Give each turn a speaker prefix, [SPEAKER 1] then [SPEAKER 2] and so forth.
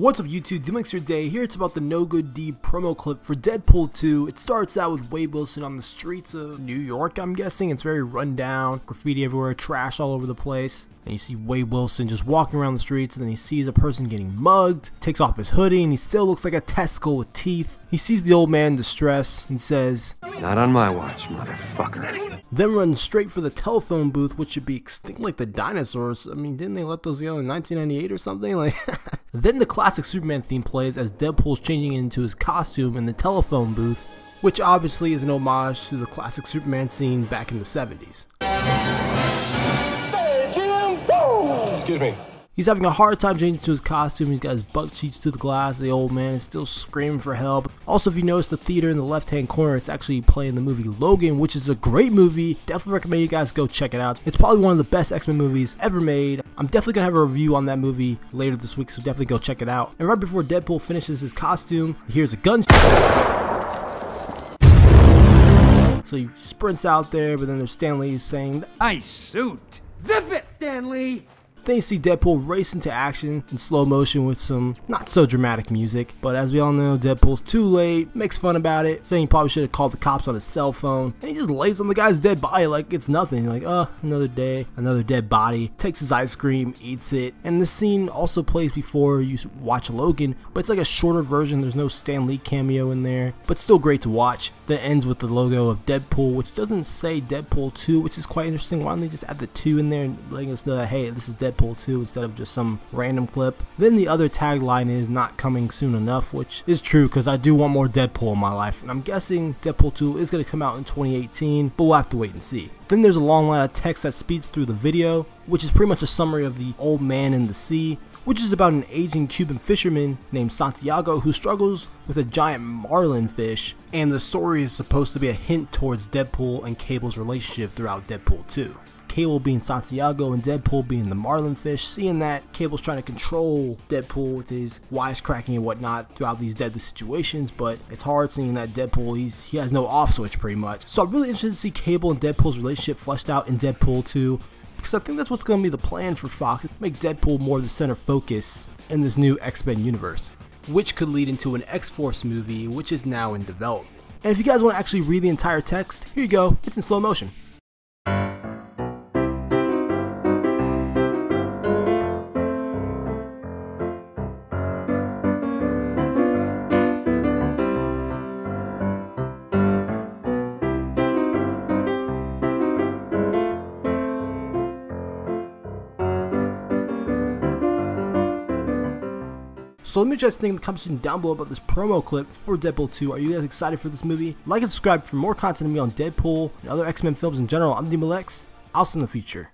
[SPEAKER 1] What's up YouTube, D-Links your day. Here it's about the No Good Deed promo clip for Deadpool 2. It starts out with Wade Wilson on the streets of New York, I'm guessing. It's very run down, graffiti everywhere, trash all over the place. And you see Wade Wilson just walking around the streets and then he sees a person getting mugged, takes off his hoodie and he still looks like a testicle with teeth. He sees the old man in distress and says,
[SPEAKER 2] Not on my watch, motherfucker.
[SPEAKER 1] Then runs straight for the telephone booth, which should be extinct like the dinosaurs. I mean, didn't they let those go in 1998 or something? Like, then the classic Superman theme plays as Deadpool's changing into his costume in the telephone booth, which obviously is an homage to the classic Superman scene back in the 70s.
[SPEAKER 2] Excuse me.
[SPEAKER 1] He's having a hard time changing to his costume. He's got his buck cheeks to the glass. The old man is still screaming for help. Also, if you notice the theater in the left hand corner, it's actually playing the movie Logan, which is a great movie. Definitely recommend you guys go check it out. It's probably one of the best X Men movies ever made. I'm definitely going to have a review on that movie later this week, so definitely go check it out. And right before Deadpool finishes his costume, here's a gun. So he sprints out there, but then there's Stan Lee saying,
[SPEAKER 3] Nice suit. Zip it, Stan Lee.
[SPEAKER 1] Then you see Deadpool race into action in slow motion with some not so dramatic music. But as we all know, Deadpool's too late, makes fun about it, saying he probably should have called the cops on his cell phone. And he just lays on the guy's dead body like it's nothing. Like, oh, another day, another dead body. Takes his ice cream, eats it. And this scene also plays before you watch Logan, but it's like a shorter version. There's no Stan Lee cameo in there, but still great to watch. Then ends with the logo of Deadpool, which doesn't say Deadpool 2, which is quite interesting. Why don't they just add the 2 in there and letting us know that, hey, this is Deadpool Deadpool 2 instead of just some random clip. Then the other tagline is not coming soon enough, which is true because I do want more Deadpool in my life. And I'm guessing Deadpool 2 is going to come out in 2018, but we'll have to wait and see. Then there's a long line of text that speeds through the video, which is pretty much a summary of the old man in the sea, which is about an aging Cuban fisherman named Santiago who struggles with a giant marlin fish, and the story is supposed to be a hint towards Deadpool and Cable's relationship throughout Deadpool 2. Cable being Santiago and Deadpool being the Marlin fish. Seeing that Cable's trying to control Deadpool with his wisecracking and whatnot throughout these deadly situations, but it's hard seeing that Deadpool he's he has no off switch pretty much. So I'm really interested to see Cable and Deadpool's relationship fleshed out in Deadpool 2 because I think that's what's going to be the plan for Fox, make Deadpool more the center focus in this new X-Men universe, which could lead into an X-Force movie, which is now in development. And if you guys want to actually read the entire text, here you go, it's in slow motion. So let me just think in the comments down below about this promo clip for Deadpool 2. Are you guys excited for this movie? Like and subscribe for more content of me on Deadpool and other X-Men films in general. I'm DMLX. I'll see you in the future.